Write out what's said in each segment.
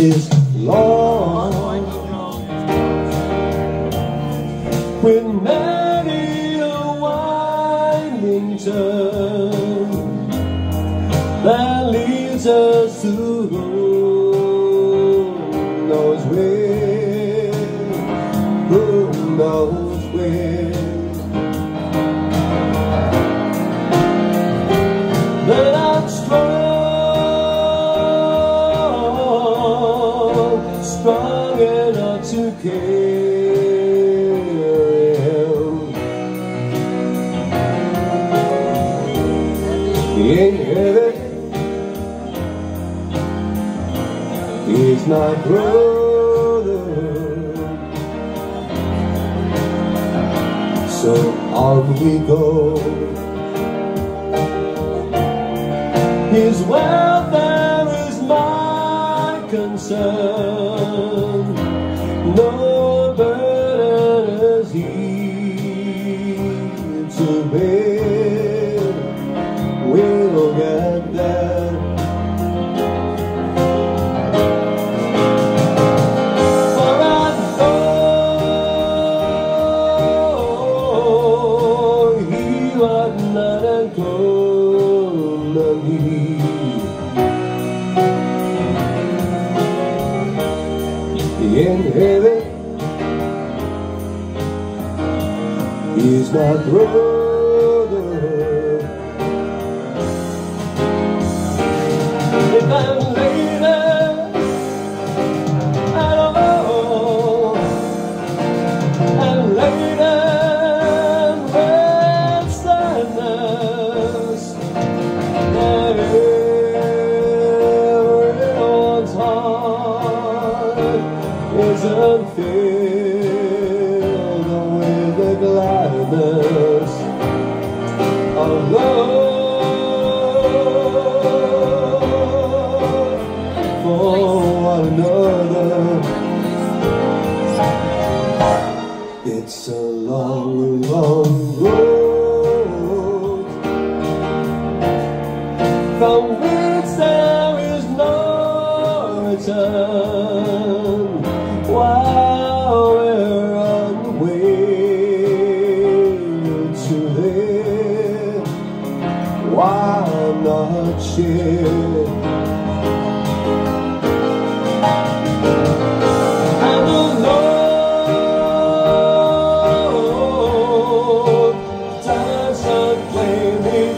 is long with many a winding turn that leads us to knows where. But I'm strong, strong enough to carry he's brother. So on we go. His welfare is my concern. No burden is he to bear. He's my brother. If I'm later, I don't know. And later, when sadness, everyone's heart isn't filled It's a long, long road from which there is no return while we're on the way to there. Why not share?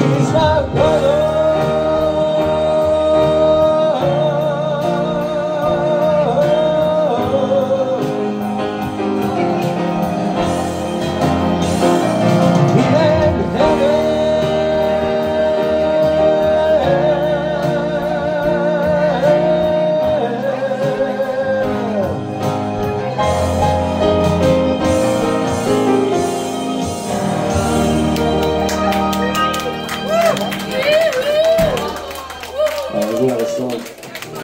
He's my brother.